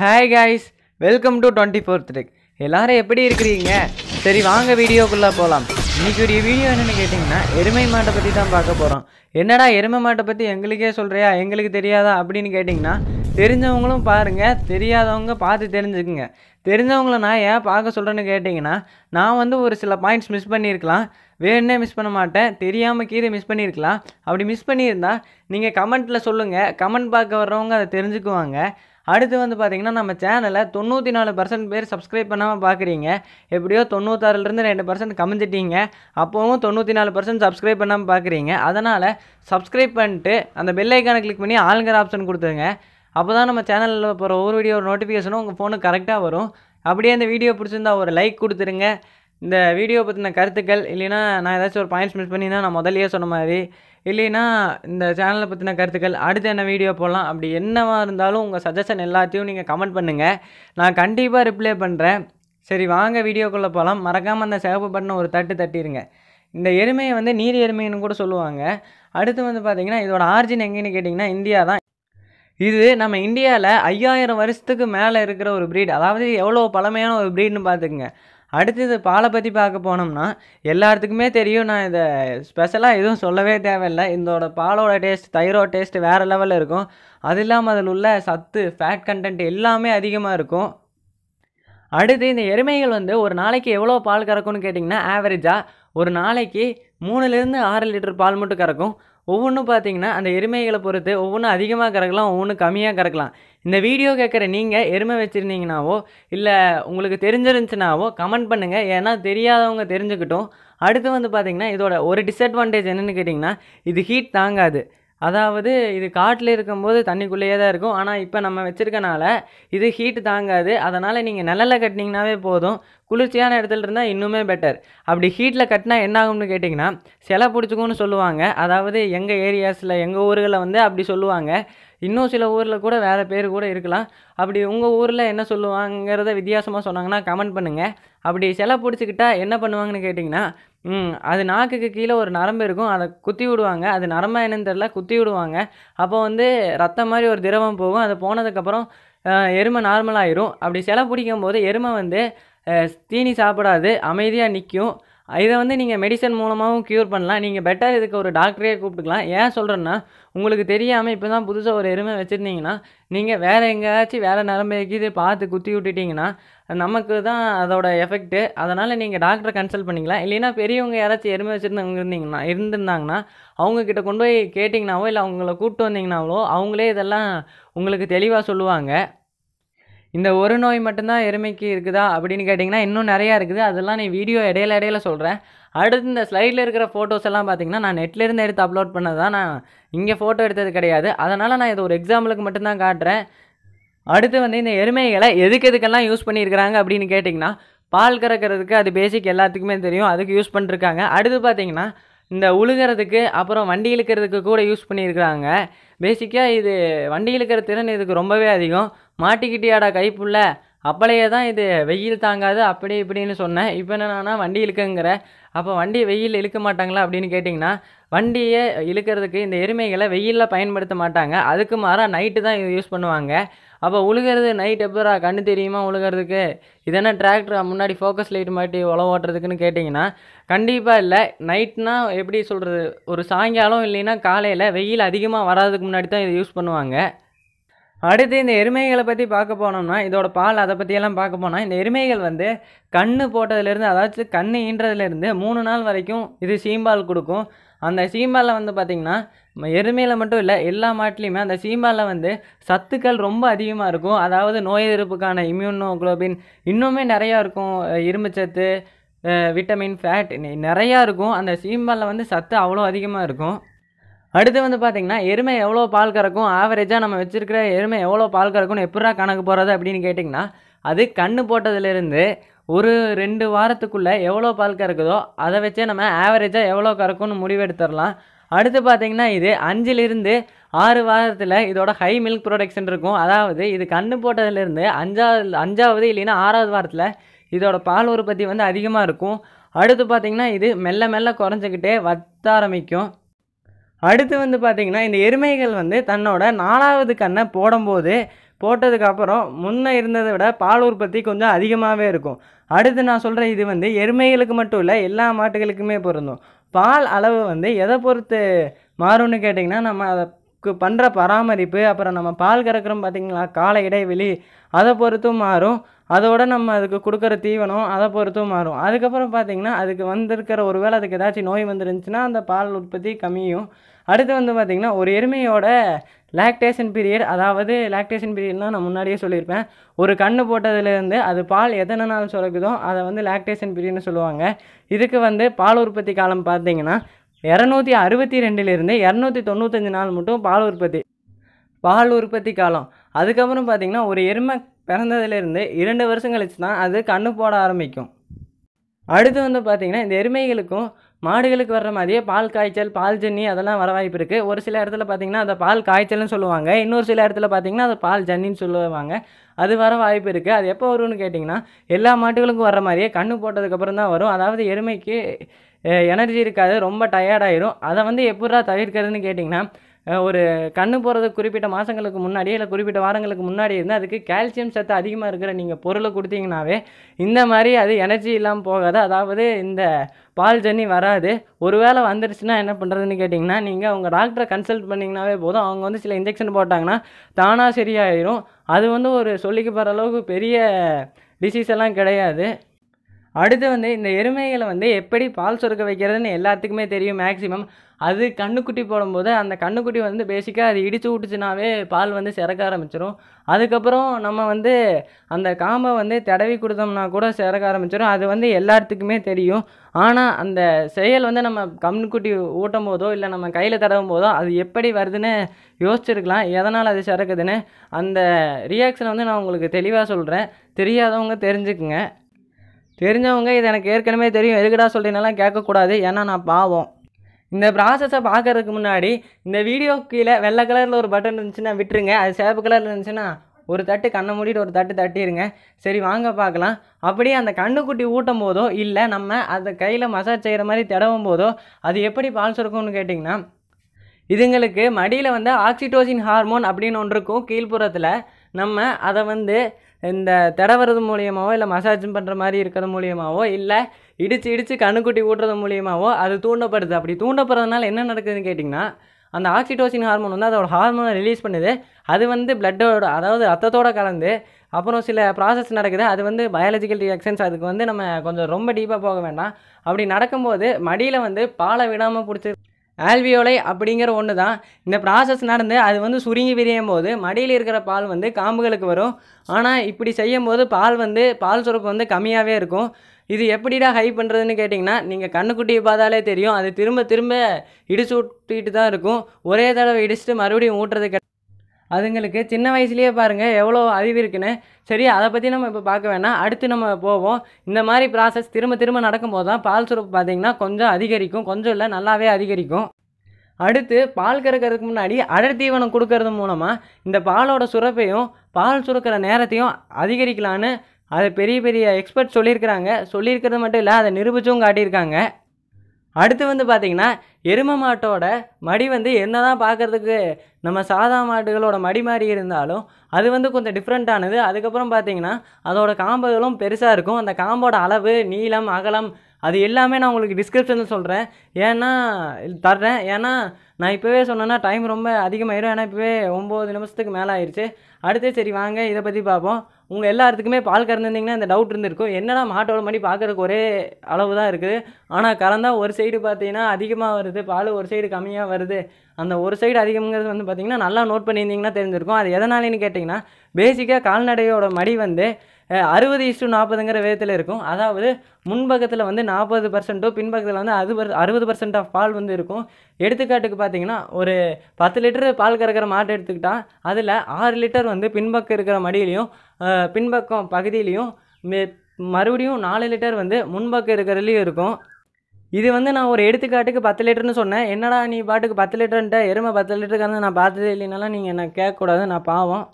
Hi guys welcome to twenty fourth tech எல்லாரும் எப்படி இருக்கிறீங்க? சரி வாங்க வீடியோக்குள்ளே போகலாம் இன்றைக்கி ஒரு வீடியோ என்னென்னு கேட்டிங்கன்னா எருமை மாட்டை பற்றி தான் பார்க்க போகிறோம் என்னடா எருமை மாட்டை பற்றி எங்களுக்கே சொல்கிறியா எங்களுக்கு தெரியாதா? அப்படின்னு கேட்டிங்கன்னா தெரிஞ்சவங்களும் பாருங்கள் தெரியாதவங்க பார்த்து தெரிஞ்சுக்குங்க. தெரிஞ்சவங்கள நான் ஏன் பார்க்க சொல்கிறேன்னு கேட்டிங்கன்னா நான் வந்து ஒரு சில பாயிண்ட்ஸ் மிஸ் பண்ணியிருக்கலாம். வேணுன்னே மிஸ் பண்ண மாட்டேன். தெரியாமல் கீரை மிஸ் பண்ணியிருக்கலாம். அப்படி மிஸ் பண்ணியிருந்தால் நீங்கள் கமெண்ட்டில் சொல்லுங்கள் கமெண்ட் பார்க்க வர்றவங்க அதை தெரிஞ்சுக்குவாங்க. அடுத்து வந்து பார்த்தீங்கன்னா நம்ம சேனலை தொண்ணூற்றி நாலு பர்சன்ட் பேர் சப்ஸ்கிரைப் பண்ணாமல் பார்க்குறீங்க எப்படியோ தொண்ணூத்தாறுலேருந்து ரெண்டு பர்சன்ட் கமிஞ்சிட்டீங்க. அப்போவும் தொண்ணூற்றி நாலு பர்சன்ட் சப்ஸ்கிரைப் பண்ணாமல் பார்க்குறீங்க அதனால் சப்ஸ்கிரைப் பண்ணிட்டு அந்த பெல் கிளிக் பண்ணி ஆளுங்கிற ஆப்ஷன் கொடுத்துருங்க. அப்போ தான் நம்ம சேனலில் போகிற ஒவ்வொரு வீடியோ நோட்டிஃபிகேஷனும் உங்கள் ஃபோனுக்கு கரெக்டாக வரும். அப்படியே அந்த வீடியோ பிடிச்சிருந்தா ஒரு லைக் கொடுத்துருங்க. இந்த வீடியோ பற்றின கருத்துக்கள் இல்லைன்னா நான் ஏதாச்சும் ஒரு பாயிண்ட்ஸ் மிஸ் பண்ணினா நான் முதல்லயே சொன்ன மாதிரி இல்லைன்னா இந்த சேனலை பற்றின கருத்துக்கள் அடுத்து என்ன வீடியோ போடலாம் அப்படி என்னவாக இருந்தாலும் உங்கள் சஜஷன் எல்லாத்தையும் நீங்கள் கமெண்ட் பண்ணுங்கள் நான் கண்டிப்பாக ரிப்ளை பண்ணுறேன் சரி வாங்க வீடியோக்குள்ளே போகலாம் மறக்காமல் அந்த சிவப்பு பட்டனை ஒரு தட்டு தட்டிடுங்க இந்த எருமையை வந்து நீர் எருமைன்னு கூட சொல்லுவாங்க. அடுத்து வந்து பார்த்திங்கன்னா இதோட ஆர்ஜின் எங்கேன்னு கேட்டிங்கன்னா இந்தியா தான். இது நம்ம இந்தியாவில் ஐயாயிரம் வருஷத்துக்கு மேலே இருக்கிற ஒரு ப்ரீட் அதாவது எவ்வளோ பழமையான ஒரு ப்ரீட்னு பார்த்துக்குங்க அடுத்தது பாலை பற்றி பார்க்க போனோம்னா எல்லாத்துக்குமே தெரியும். நான் இதை ஸ்பெஷலாக எதுவும் சொல்லவே தேவையில்லை. இதோட பாலோட டேஸ்ட் தயிரோட டேஸ்ட் வேறு லெவலில் இருக்கும். அது இல்லாமல் அதில் உள்ள சத்து ஃபேட் கண்டென்ட் எல்லாமே அதிகமாக இருக்கும். அடுத்து இந்த எருமைகள் வந்து ஒரு நாளைக்கு எவ்வளோ பால் கறக்கும்னு கேட்டிங்கன்னா ஆவரேஜாக ஒரு நாளைக்கு மூணுலேருந்து ஆறு லிட்டர் பால் மட்டும் கறக்கும். ஒவ்வொன்றும் பார்த்தீங்கன்னா அந்த எருமைகளை பொறுத்து ஒவ்வொன்றும் அதிகமாக கறக்கலாம் ஒவ்வொன்றும் கம்மியாக கறக்கலாம். இந்த வீடியோ கேட்குற நீங்கள் எருமை வச்சுருந்தீங்கனாவோ இல்லை உங்களுக்கு தெரிஞ்சிருந்துச்சுனாவோ கமெண்ட் பண்ணுங்கள் ஏன்னா தெரியாதவங்க தெரிஞ்சுக்கிட்டோம். அடுத்து வந்து பார்த்திங்கன்னா இதோட ஒரு டிஸ்அட்வான்டேஜ் என்னென்னு கேட்டிங்கன்னா இது ஹீட் தாங்காது. அதாவது இது காட்டில் இருக்கும்போது தண்ணிக்குள்ளேயே தான் இருக்கும். ஆனால் இப்போ நம்ம வச்சுருக்கனால இது ஹீட்டு தாங்காது. அதனால் நீங்கள் நிழலில் கட்டினீங்கனாவே போதும். குளிர்ச்சியான இடத்துல இருந்தால் இன்னுமே பெட்டர் அப்படி ஹீட்டில் கட்டினா என்ன ஆகும்னு கேட்டிங்கன்னா சிலை பிடிச்சிக்கும்னு சொல்லுவாங்க. அதாவது எங்கள் ஏரியாஸில் எங்கள் ஊர்களில் வந்து அப்படி சொல்லுவாங்க. இன்னும் சில ஊரில் கூட வேறு பேர் கூட இருக்கலாம். அப்படி உங்கள் ஊரில் என்ன சொல்லுவாங்கிறத வித்தியாசமாக சொன்னாங்கன்னா கமெண்ட் பண்ணுங்கள் அப்படி சிலை பிடிச்சிக்கிட்டா என்ன பண்ணுவாங்கன்னு கேட்டிங்கன்னா அது நாக்குக்கு கீழே ஒரு நரம்பு இருக்கும். அதை குத்தி விடுவாங்க. அது நரம்பா என்னன்னு தெரில குத்தி விடுவாங்க. அப்போ வந்து ரத்தம் மாதிரி ஒரு திரவம் போகும். அது போனதுக்கப்புறம் எருமை நார்மலாகிடும் அப்படி சிலை பிடிக்கும் போது எருமை வந்து தீனி சாப்பிடாது. அமைதியாக நிற்கும் இதை வந்து நீங்கள் மெடிசன் மூலமாகவும் க்யூர் பண்ணலாம். நீங்கள் பெட்டர் இதுக்கு ஒரு டாக்டரே கூப்பிட்டுக்கலாம். ஏன் சொல்கிறேன்னா உங்களுக்கு தெரியாமல் இப்போ தான் புதுசாக ஒரு எருமை வச்சுருந்தீங்கன்னா நீங்கள் வேறு எங்கேயாச்சும் வேறு நரம்பு இது பார்த்து குத்தி விட்டுட்டிங்கன்னா நமக்கு தான் அதோட எஃபெக்ட்டு அதனால் நீங்கள் டாக்டரை கன்சல்ட் பண்ணிக்கலாம். இல்லைன்னா பெரியவங்க யாராச்சும் எருமை வச்சுருந்தவங்க இருந்தீங்கன்னா இருந்திருந்தாங்கன்னா அவங்கக்கிட்ட கொண்டு போய் கேட்டிங்கனாவோ இல்லை அவங்கள கூப்பிட்டு வந்தீங்கனாவோ அவங்களே இதெல்லாம் உங்களுக்கு தெளிவாக சொல்லுவாங்க. இந்த ஒரு நோய் மட்டும்தான் எருமைக்கு இருக்குதா அப்படின்னு கேட்டிங்கன்னா இன்னும் நிறையா இருக்குது. அதெல்லாம் நீ வீடியோ இடையில இடையில சொல்கிறேன் அடுத்து இந்த ஸ்லைடில் இருக்கிற ஃபோட்டோஸ் எல்லாம் பார்த்தீங்கன்னா நான் நெட்லேருந்து எடுத்து அப்லோட் பண்ணது தான். நான் இங்கே ஃபோட்டோ எடுத்தது கிடையாது. அதனால் நான் இது ஒரு எக்ஸாம்பிளுக்கு மட்டும்தான் காட்டுறேன். அடுத்து வந்து இந்த எருமைகளை எதுக்கு எதுக்கெல்லாம் யூஸ் பண்ணியிருக்கிறாங்க அப்படின்னு கேட்டிங்கன்னா பால் கறக்கிறதுக்கு அது பேசிக் எல்லாத்துக்குமே தெரியும். அதுக்கு யூஸ் பண்ணிருக்காங்க. அடுத்து பார்த்தீங்கன்னா இந்த உழுகிறதுக்கு அப்புறம் வண்டி இழுக்கிறதுக்கு கூட யூஸ் பண்ணியிருக்கிறாங்க. பேசிக்காக இது வண்டியில் இருக்கிற திறன் இதுக்கு ரொம்பவே அதிகம். மாட்டிக்கிட்டியாடா கைப்புள்ள? அப்பளையே தான் இது வெயில் தாங்காது அப்படி இப்படின்னு சொன்னேன். இப்போ என்னென்னா வண்டி இழுக்குங்கிற அப்போ வண்டி வெயில் இழுக்க மாட்டாங்களா அப்படின்னு கேட்டிங்கன்னா வண்டியை இழுக்கிறதுக்கு இந்த எருமைகளை வெயிலில் பயன்படுத்த மாட்டாங்க. அதுக்கு மாறாக நைட்டு தான் இது யூஸ் பண்ணுவாங்க. அப்போ உழுகிறது நைட் எப்பரா கண்ணு தெரியுமா உழுகிறதுக்கு? இதென்ன டிராக்டர் முன்னாடி ஃபோக்கஸ் லைட் மாட்டி உழவு ஓட்டுறதுக்குன்னு கேட்டிங்கன்னா கண்டிப்பாக இல்லை. நைட்னா எப்படி சொல்கிறது ஒரு சாயங்காலம் இல்லைன்னா காலையில் வெயில் அதிகமாக வராதுக்கு முன்னாடி தான் இதை யூஸ் பண்ணுவாங்க. அடுத்து இந்த எருமைகளை பற்றி பார்க்க போனோம்னா இதோட பால் அதை பற்றியெல்லாம் பார்க்க போனால் இந்த எருமைகள் வந்து கண் போட்டதுலேருந்து அதாவது கண் ஈன்றதுலேருந்து மூணு நாள் வரைக்கும் இது சீம்பால் கொடுக்கும். அந்த சீம்பாலில் வந்து பார்த்திங்கன்னா எருமையில் மட்டும் இல்லை எல்லா மாட்டிலையுமே அந்த சீம்பாலில் வந்து சத்துக்கள் ரொம்ப அதிகமாக இருக்கும். அதாவது நோய் எதிர்ப்புக்கான இம்யூனோகுளோபின் இன்னுமே நிறையா இருக்கும். இரும்புச்சத்து விட்டமின் ஃபேட் நிறையா இருக்கும். அந்த சீம்பாலில் வந்து சத்து அவ்வளோ அதிகமாக இருக்கும். அடுத்து வந்து பார்த்திங்கன்னா எருமை எவ்வளோ பால் கறக்கும்? ஆவரேஜாக நம்ம வச்சுருக்கிற எருமை எவ்வளோ பால் கறக்கும்னு எப்படா கணக்கு போகிறது அப்படின்னு கேட்டிங்கன்னா அது கண்ணு போட்டதுலேருந்து ஒரு ரெண்டு வாரத்துக்குள்ளே எவ்வளோ பால் கறக்குதோ அதை வச்சே நம்ம ஆவரேஜாக எவ்வளோ கறக்கும்னு முடிவெடுத்துடலாம். அடுத்து பார்த்திங்கன்னா இது அஞ்சிலிருந்து ஆறு வாரத்தில் இதோட ஹை மில்க் ப்ரொடக்ஷன் இருக்கும். அதாவது இது கண்ணு போட்டதுலேருந்து அஞ்சாவது அஞ்சாவது இல்லைன்னா ஆறாவது வாரத்தில் இதோட பால் உற்பத்தி வந்து அதிகமாக இருக்கும். அடுத்து பார்த்திங்கன்னா இது மெல்ல மெல்ல குறைஞ்சிக்கிட்டே வத்த ஆரம்பிக்கும். அடுத்து வந்து பார்த்திங்கன்னா இந்த எருமைகள் வந்து தன்னோட நாலாவது கண்ணை போடும்போது போட்டதுக்கப்புறம் முன்ன இருந்ததை விட பால் உற்பத்தி கொஞ்சம் அதிகமாகவே இருக்கும். அடுத்து நான் சொல்கிற இது வந்து எருமைகளுக்கு மட்டும் இல்லை எல்லா மாட்டுகளுக்குமே பொருந்தும். பால் அளவு வந்து எதை பொறுத்து மாறும்னு கேட்டிங்கன்னா நம்ம அதுக்கு பண்ணுற பராமரிப்பு அப்புறம் நம்ம பால் கறக்கிறோம் பார்த்திங்களா கால இடைவெளி அதை பொறுத்தும் மாறும். அதோட நம்ம அதுக்கு கொடுக்குற தீவனம் அதை பொறுத்தும் மாறும். அதுக்கப்புறம் பார்த்தீங்கன்னா அதுக்கு வந்திருக்கிற ஒரு வேளை அதுக்கு ஏதாச்சும் நோய் வந்துருந்துச்சுன்னா அந்த பால் உற்பத்தி கம்மியும். அடுத்து வந்து பார்த்திங்கன்னா ஒரு எருமையோட லாக்டேஷன் பீரியட் அதாவது லாக்டேஷன் பீரியட்லாம் நான் முன்னாடியே சொல்லியிருப்பேன். ஒரு கண்ணு போட்டதுலேருந்து அது பால் எத்தனை நாள் சுரக்குதோ அதை வந்து லாக்டேஷன் பீரியட்னு சொல்லுவாங்க. இதுக்கு வந்து பால் உற்பத்தி காலம் பார்த்தீங்கன்னா இரநூத்தி அறுபத்தி ரெண்டுலேருந்து இரநூத்தி தொண்ணூத்தஞ்சு நாள் மட்டும் பால் உற்பத்தி பால் உற்பத்தி காலம். அதுக்கப்புறம் பார்த்தீங்கன்னா ஒரு எருமை பிறந்ததுலேருந்து இரண்டு வருஷம் கழிச்சு தான் அது கண்ணு போட ஆரம்பிக்கும். அடுத்து வந்து பார்த்திங்கன்னா இந்த எருமைகளுக்கும் மாடுகளுக்கு வர்ற மாதிரியே பால் காய்ச்சல் பால் ஜன்னி அதெல்லாம் வர வாய்ப்பு இருக்குது ஒரு சில இடத்துல பார்த்திங்கன்னா அதை பால் காய்ச்சல்னு சொல்லுவாங்க. இன்னொரு சில இடத்துல பார்த்திங்கன்னா அதை பால் ஜன்னின்னு சொல்லுவாங்க. அது வர வாய்ப்பு இருக்குது அது எப்போ வரும்னு கேட்டிங்கன்னா எல்லா மாட்டுகளுக்கும் வர மாதிரியே கண்ணு போட்டதுக்கப்புறம் தான் வரும். அதாவது எருமைக்கு எனர்ஜி இருக்காது. ரொம்ப டயர்டாயிரும் அதை வந்து எப்படா தவிர்க்கிறதுன்னு கேட்டிங்கன்னா ஒரு கண்ணு போகிறது குறிப்பிட்ட மாதங்களுக்கு முன்னாடியே இல்லை குறிப்பிட்ட வாரங்களுக்கு முன்னாடி இருந்து அதுக்கு கால்சியம் சத்து அதிகமாக இருக்கிற நீங்கள் பொருளை கொடுத்தீங்கன்னாவே இந்த மாதிரி அது எனர்ஜி இல்லாமல் போகாது. அதாவது இந்த பால் ஜன்னி வராது. ஒருவேளை வந்துருச்சுன்னா என்ன பண்ணுறதுன்னு கேட்டிங்கன்னா நீங்கள் அவங்க டாக்டரை கன்சல்ட் பண்ணிங்கனாவே போதும். அவங்க வந்து சில இன்ஜெக்ஷன் போட்டாங்கன்னா தானாக சரியாயிடும் அது வந்து ஒரு சொல்லிக்கு போகிற அளவுக்கு பெரிய டிசீஸ் எல்லாம் கிடையாது. அடுத்து வந்து இந்த எருமைகளை வந்து எப்படி பால் சுரக்க வைக்கிறதுன்னு எல்லாத்துக்குமே தெரியும் மேக்ஸிமம் அது கண்ணுக்குட்டி போடும்போது அந்த கண்ணுக்குட்டி வந்து பேசிக்காக அது இடித்து விட்டுச்சுனாவே பால் வந்து சிறக்க ஆரம்பிச்சிடும் அதுக்கப்புறம் நம்ம வந்து அந்த காம்பை வந்து தடவி கொடுத்தோம்னா கூட சிறக்க ஆரம்பிச்சிடும் அது வந்து எல்லாத்துக்குமே தெரியும். ஆனால் அந்த செயல் வந்து நம்ம கண்ணுக்குட்டி ஊட்டும் போதோ இல்லை நம்ம கையில் தடவும் போதோ அது எப்படி வருதுன்னு யோசிச்சிருக்கலாம். எதனால் அது சிறக்குதுன்னு அந்த ரியாக்ஷனை வந்து நான் உங்களுக்கு தெளிவாக சொல்கிறேன் தெரியாதவங்க தெரிஞ்சுக்குங்க. தெரிஞ்சவங்க இது எனக்கு ஏற்கனவே தெரியும். எதுக்குடா சொல்கிறீங்கலாம் கேட்கக்கூடாது. ஏன்னா நான் பாவம். இந்த ப்ராசஸை பார்க்கறதுக்கு முன்னாடி இந்த வீடியோ கீழே வெள்ளை கலரில் ஒரு பட்டன் இருந்துச்சுன்னா விட்டுருங்க. அது சேப்பு கலரில் இருந்துச்சுன்னா ஒரு தட்டு கண்ணை மூடிட்டு ஒரு தட்டு தட்டிடுங்க சரி வாங்க பார்க்கலாம். அப்படியே அந்த கண்ணுக்குட்டி ஊட்டும் போதோ இல்லை நம்ம அதை கையில் மசாஜ் செய்கிற மாதிரி தடவும் போதோ அது எப்படி பால் சுரக்கும்னு கேட்டிங்கன்னா இதுங்களுக்கு மடியில் வந்து ஆக்சிடோசின் ஹார்மோன் அப்படின்னு ஒன்று இருக்கும். கீழ்ப்புறத்தில் நம்ம அதை வந்து இந்த தடவுறது மூலியமாகவோ இல்லை மசாஜும் பண்ணுற மாதிரி இருக்கிறது மூலியமாகவோ இல்லை இடித்து இடித்து கண்ணுக்குட்டி ஊட்டுறது மூலியமாகவோ அது தூண்டப்படுது. அப்படி தூண்டப்படுறதுனால என்ன நடக்குதுன்னு கேட்டிங்கன்னா அந்த ஆக்சிடோசின் ஹார்மோன் வந்து அதோட ஹார்மோனை ரிலீஸ் பண்ணுது. அது வந்து பிளட்டோட அதாவது ரத்தத்தோடு கலந்து அப்புறம் சில ப்ராசஸ் நடக்குது. அது வந்து பயாலஜிக்கல் ரியாக்ஷன்ஸ் அதுக்கு வந்து நம்ம கொஞ்சம் ரொம்ப டீப்பாக போக வேண்டாம். அப்படி நடக்கும்போது மடியில் வந்து பாலை விடாமல் பிடிச்சி ஆல்வியோலை அப்படிங்கிற ஒன்று தான் இந்த ப்ராசஸ் நடந்து அது வந்து சுருங்கி விரியும் போது மடியில் இருக்கிற பால் வந்து காம்புகளுக்கு வரும். ஆனால் இப்படி செய்யும் போது பால் வந்து பால் சுரப்பு வந்து கம்மியாகவே இருக்கும். இது எப்படிடா ஹை பண்ணுறதுன்னு கேட்டிங்கன்னா நீங்கள் கண்ணுக்குட்டியை பார்த்தாலே தெரியும். அது திரும்ப திரும்ப இடிச்சு விட்டுட்டு தான் இருக்கும். ஒரே தடவை இடிச்சுட்டு மறுபடியும் ஊட்டுறது அதுங்களுக்கு சின்ன வயசுலேயே பாருங்கள் எவ்வளோ அறிவு இருக்குன்னு. சரி அதை பற்றி நம்ம இப்போ பார்க்க வேணாம். அடுத்து நம்ம போவோம். இந்த மாதிரி ப்ராசஸ் திரும்ப திரும்ப நடக்கும்போது தான் பால் சுரப்பு பார்த்தீங்கன்னா கொஞ்சம் அதிகரிக்கும். கொஞ்சம் இல்லை நல்லாவே அதிகரிக்கும். அடுத்து பால் கறக்கிறதுக்கு முன்னாடி அடர் தீவனம் கொடுக்கறது மூலமாக இந்த பாலோட சுரப்பையும் பால் சுரக்கிற நேரத்தையும் அதிகரிக்கலான்னு அதை பெரிய பெரிய எக்ஸ்பர்ட் சொல்லியிருக்கிறாங்க. சொல்லியிருக்கிறது மட்டும் இல்லை அதை நிரூபிச்சும் காட்டியிருக்காங்க. அடுத்து வந்து பார்த்திங்கன்னா எருமை மாட்டோட மடி வந்து என்னதான் பார்க்கறதுக்கு நம்ம சாதா மாடுகளோட மடி மாதிரி இருந்தாலும் அது வந்து கொஞ்சம் டிஃப்ரெண்ட்டானது அதுக்கப்புறம் பார்த்திங்கன்னா அதோட காம்புகளும் பெருசாக இருக்கும். அந்த காம்போட அளவு நீளம் அகலம் அது எல்லாமே நான் உங்களுக்கு டிஸ்கிரிப்ஷனில் சொல்கிறேன் ஏன்னா தர்றேன். ஏன்னா நான் இப்போவே சொன்னேன்னா டைம் ரொம்ப அதிகமாயிரும். ஏன்னா இப்போவே ஒம்பது நிமிஷத்துக்கு மேலே ஆயிடுச்சு அடுத்து சரி வாங்க. இதை பற்றி பார்ப்போம். உங்கள் எல்லாத்துக்குமே பால் கறந்துருந்தீங்கன்னா இந்த டவுட் இருந்திருக்கும். என்னடா மாட்டோட மடி பார்க்கறதுக்கு ஒரே அளவு தான் இருக்குது. ஆனால் கறந்தால் ஒரு சைடு பார்த்தீங்கன்னா அதிகமாக வருது. பால் ஒரு சைடு கம்மியாக வருது. அந்த ஒரு சைடு அதிகம்ங்கிறது வந்து பார்த்தீங்கன்னா நல்லா நோட் பண்ணியிருந்தீங்கன்னா தெரிஞ்சிருக்கும். அது எதனாலேன்னு கேட்டிங்கன்னா பேசிக்காக கால்நடையோட மடி வந்து அறுபது இஷ்டு நாற்பதுங்கிற விதத்தில் இருக்கும். அதாவது முன்பக்கத்தில் வந்து நாற்பது பர்சன்ட்டோ பின்பக்கத்தில் வந்து அது அறுபது பர்சன்ட் ஆஃப் பால் வந்து இருக்கும். எடுத்துக்காட்டுக்கு பார்த்தீங்கன்னா ஒரு பத்து லிட்டர் பால் கறக்கிற மாட்டை எடுத்துக்கிட்டால் அதில் ஆறு லிட்டர் வந்து பின்பக்கம் இருக்கிற மடியிலையும் பின்பக்கம் பகுதியிலையும் மே- மறுபடியும் நாலு லிட்டர் வந்து முன்பக்கம் இருக்கிறதுலையும் இருக்கும். இது வந்து நான் ஒரு எடுத்துக்காட்டுக்கு பத்து லிட்டர்னு சொன்னேன். என்னடா நீ பாட்டுக்கு பத்து லிட்டர்ன்ட்ட எருமை பத்து லிட்டருக்கு வந்து நான் பார்த்ததே இல்லைனாலும் நீங்கள் என்ன கேட்கக்கூடாது நான் பாவம்.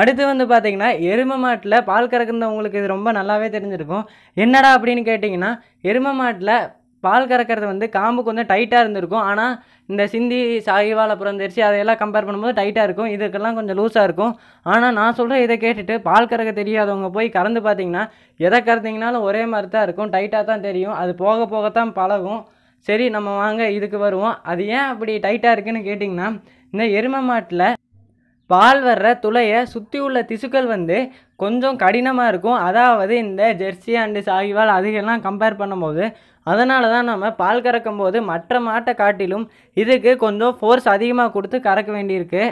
அடுத்து வந்து பார்த்தீங்கன்னா எருமை மாட்டில் பால் கறக்குறவங்களுக்கு இது ரொம்ப நல்லாவே தெரிஞ்சிருக்கும். என்னடா அப்படின்னு கேட்டிங்கன்னா எருமை மாட்டில் பால் கறக்கிறது வந்து காம்பு கொஞ்சம் டைட்டாக இருந்திருக்கும். ஆனால் இந்த சிந்தி சாகிவால் அப்புறம் அதையெல்லாம் கம்பேர் பண்ணும்போது டைட்டாக இருக்கும். இதுக்கெல்லாம் கொஞ்சம் லூஸாக இருக்கும். ஆனால் நான் சொல்கிற இதை கேட்டுட்டு பால் கறக்க தெரியாதவங்க போய் கறந்து பார்த்தீங்கன்னா எதை கறந்தீங்கனாலும் ஒரே மாதிரி தான் இருக்கும். டைட்டாக தான் தெரியும். அது போக போகத்தான் பழகும். சரி நம்ம வாங்க இதுக்கு வருவோம். அது ஏன் அப்படி டைட்டாக இருக்குன்னு கேட்டிங்கன்னா இந்த எருமை மாட்டில் பால் வர்ற துளையை சுற்றி உள்ள திசுக்கள் வந்து கொஞ்சம் கடினமாக இருக்கும். அதாவது இந்த ஜெர்சி அண்டு சாகிவால் அதுக்கெல்லாம் கம்பேர் பண்ணும்போது அதனால தான் நம்ம பால் கறக்கும் போது மற்ற மாட்டை காட்டிலும் இதுக்கு கொஞ்சம் ஃபோர்ஸ் அதிகமாக கொடுத்து கறக்க வேண்டியிருக்கு.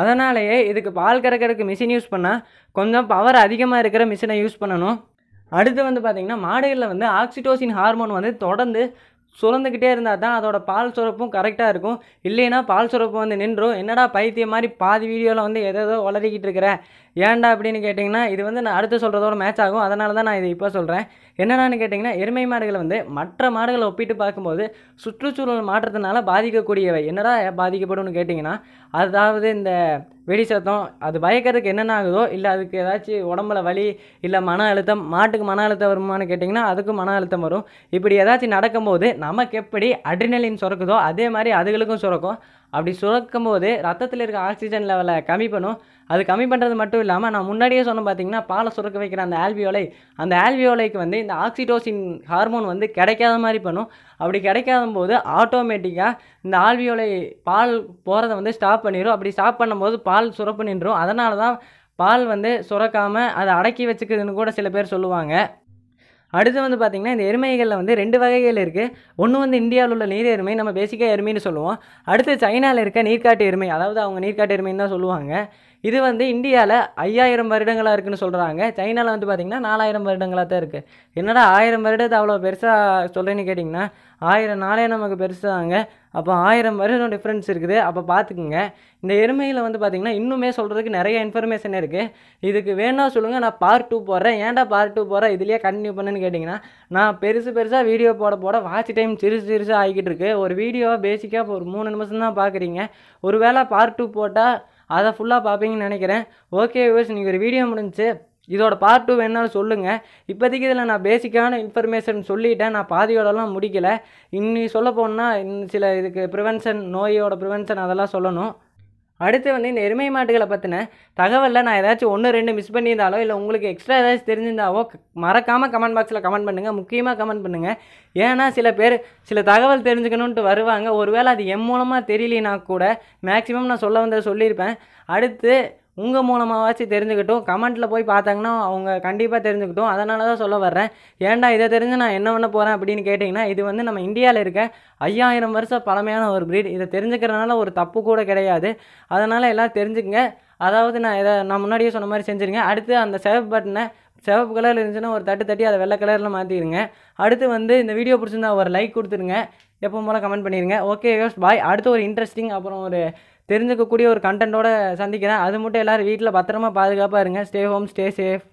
அதனாலேயே இதுக்கு பால் கறக்கிறதுக்கு மிஷின் யூஸ் பண்ணால் கொஞ்சம் பவர் அதிகமாக இருக்கிற மிஷினை யூஸ் பண்ணணும். அடுத்து வந்து பார்த்திங்கன்னா மாடுகளில் வந்து ஆக்சிடோசின் ஹார்மோன் வந்து தொடர்ந்து சுரந்துக்கிட்டே இருந்தால் தான் அதோட பால் சுரப்பும் கரெக்டாக இருக்கும். இல்லைன்னா பால் சுரப்பு வந்து நின்றும் என்னடா பைத்தியம் மாதிரி பாதி வீடியோவில் வந்து எதோ உளறிக்கிட்டு இருக்கிற. ஏன்டா அப்படின்னு கேட்டிங்கன்னா இது வந்து நான் அடுத்து சொல்கிறதோட மேட்ச் ஆகும். அதனால தான் நான் இதை இப்போ சொல்கிறேன் என்னென்னு கேட்டிங்கன்னா எருமை மாடுகள் வந்து மற்ற மாடுகளை ஒப்பிட்டு பார்க்கும்போது சுற்றுச்சூழல் மாற்றத்தினால பாதிக்கக்கூடியவை. என்னடா பாதிக்கப்படும்னு கேட்டிங்கன்னா அதாவது இந்த வெடி சத்தம் அது பயக்கிறதுக்கு என்னென்ன ஆகுதோ இல்லை அதுக்கு ஏதாச்சும் உடம்புல வலி இல்லை மன அழுத்தம் மாட்டுக்கு மன அழுத்தம் வருமானு கேட்டிங்கன்னா அதுக்கும் மன அழுத்தம் வரும். இப்படி ஏதாச்சும் நடக்கும்போது நமக்கு எப்படி அட்ரினலின் சுரக்குதோ அதே மாதிரி அதுகளுக்கும் சுரக்கும். அப்படி சுரக்கும் போது ரத்தத்தில் இருக்க ஆக்சிஜன் லெவலை கம்மி பண்ணும். அது கம்மி பண்ணுறது மட்டும் இல்லாமல் நான் முன்னாடியே சொன்ன பார்த்தீங்கன்னா பாலை சுரக்க வைக்கிற அந்த ஆல்வியோலை அந்த ஆல்வியோலைக்கு வந்து இந்த ஆக்சிடோசின் ஹார்மோன் வந்து கிடைக்காத மாதிரி பண்ணும். அப்படி கிடைக்காத போது ஆட்டோமேட்டிக்காக இந்த ஆல்வியோலை பால் போகிறத வந்து ஸ்டாப் பண்ணிடும் அப்படி ஸ்டாப் பண்ணும்போது பால் சுரப்பு நின்றும். அதனால தான் பால் வந்து சுரக்காமல் அதை அடக்கி வச்சுக்குதுன்னு கூட சில பேர் சொல்லுவாங்க. அடுத்து வந்து பார்த்திங்கன்னா இந்த எருமைகளில் வந்து ரெண்டு வகைகள் இருக்குது ஒன்று வந்து இந்தியாவில் உள்ள நீர் எருமை நம்ம பேசிக்காக எருமைன்னு சொல்லுவோம். அடுத்து சைனாவில் இருக்க நீர்க்காட்டு எருமை அதாவது அவங்க நீர்க்காட்டு எருமைன்னு தான் சொல்லுவாங்க. இது வந்து இந்தியாவில் ஐயாயிரம் வருடங்களாக இருக்குன்னு சொல்கிறாங்க சைனாவில் வந்து பார்த்திங்கன்னா நாலாயிரம் வருடங்களாக தான் இருக்குது என்னடா ஆயிரம் வருடத்தை அவ்வளோ பெருசாக சொல்கிறேன்னு கேட்டிங்கன்னா ஆயிரம் நாளே நமக்கு பெருசாங்க அப்போ ஆயிரம் வருடம் டிஃப்ரென்ஸ் இருக்குது. அப்போ பார்த்துக்குங்க இந்த எருமையில் வந்து பார்த்திங்கன்னா இன்னுமே சொல்கிறதுக்கு நிறைய இன்ஃபர்மேஷன் இருக்குது இதுக்கு வேணா சொல்லுங்கள் நான் பார்ட் டூ போடுறேன். ஏன்டா பார்ட் டூ போடுறேன் இதுலேயே கண்டினியூ பண்ணுன்னு கேட்டிங்கன்னா நான் பெருசு பெருசாக வீடியோ போட போட வாட்ச் டைம் சிறுசு சிறுசாக ஆகிக்கிட்டு இருக்கு. ஒரு வீடியோவை பேசிக்காக இப்போ ஒரு மூணு நிமிஷம் தான் பார்க்குறீங்க ஒரு வேளை பார்ட் டூ போட்டால் அதை ஃபுல்லாக பார்ப்பீங்கன்னு நினைக்கிறேன். ஓகே யூஸ் நீங்கள் ஒரு வீடியோ முடிஞ்சு இதோட பார்ட் டூ வேணாலும் சொல்லுங்கள் இப்போதைக்கு இதில் நான் பேசிக்கான இன்ஃபர்மேஷன் சொல்லிட்டேன். நான் பாதியோடலாம் முடிக்கலை. இன்னி சொல்ல போனால் இன்னும் சில இதுக்கு ப்ரிவென்ஷன் நோயோட ப்ரிவென்ஷன் அதெல்லாம் சொல்லணும். அடுத்து வந்து இந்த எருமை மாட்டுகளை பற்றின தகவலில் நான் ஏதாச்சும் ஒன்று ரெண்டு மிஸ் பண்ணியிருந்தாலோ இல்லை உங்களுக்கு எக்ஸ்ட்ரா ஏதாச்சும் தெரிஞ்சிருந்தாவோ மறக்காமல் கமெண்ட் பாக்ஸில் கமெண்ட் பண்ணுங்கள் முக்கியமாக கமெண்ட் பண்ணுங்கள் ஏன்னா சில பேர் சில தகவல் தெரிஞ்சுக்கணுன்ட்டு வருவாங்க. ஒருவேளை அது என் மூலமாக தெரியலனா கூட மேக்ஸிமம் நான் சொல்ல வந்ததை சொல்லியிருப்பேன். அடுத்து உங்கள் மூலமாகவாச்சும் தெரிஞ்சுக்கிட்டும் கமெண்ட்டில் போய் பார்த்தாங்கன்னா அவங்க கண்டிப்பாக தெரிஞ்சுக்கிட்டும். அதனால தான் சொல்ல வர்றேன். ஏன்டா இதை தெரிஞ்சு நான் என்ன பண்ண போகிறேன் அப்படின்னு கேட்டிங்கன்னா இது வந்து நம்ம இந்தியாவில் இருக்க ஐயாயிரம் வருஷம் பழமையான ஒரு ப்ரீட் இதை தெரிஞ்சுக்கிறதுனால ஒரு தப்பு கூட கிடையாது. அதனால் எல்லாம் தெரிஞ்சுக்கங்க. அதாவது நான் இதை நான் முன்னாடியே சொன்ன மாதிரி செஞ்சுருங்க. அடுத்து அந்த சிவப்பு பட்டனை சிவப்பு கலரில் இருந்துச்சுன்னா ஒரு தட்டு தட்டி அதை வெள்ளை கலரில் மாற்றிடுங்க அடுத்து வந்து இந்த வீடியோ பிடிச்சிருந்தா ஒரு லைக் கொடுத்துருங்க எப்போ போல் கமெண்ட் பண்ணிடுங்க. ஓகே யோஸ் பாய் அடுத்து ஒரு இன்ட்ரெஸ்டிங் அப்புறம் ஒரு தெரிஞ்சுக்கக்கூடிய ஒரு கண்டென்ட்டோட சந்திக்கிறேன். அது மட்டும் எல்லோரும் வீட்டில் பத்திரமா பாதுகாப்பாக இருங்க. Stay home stay safe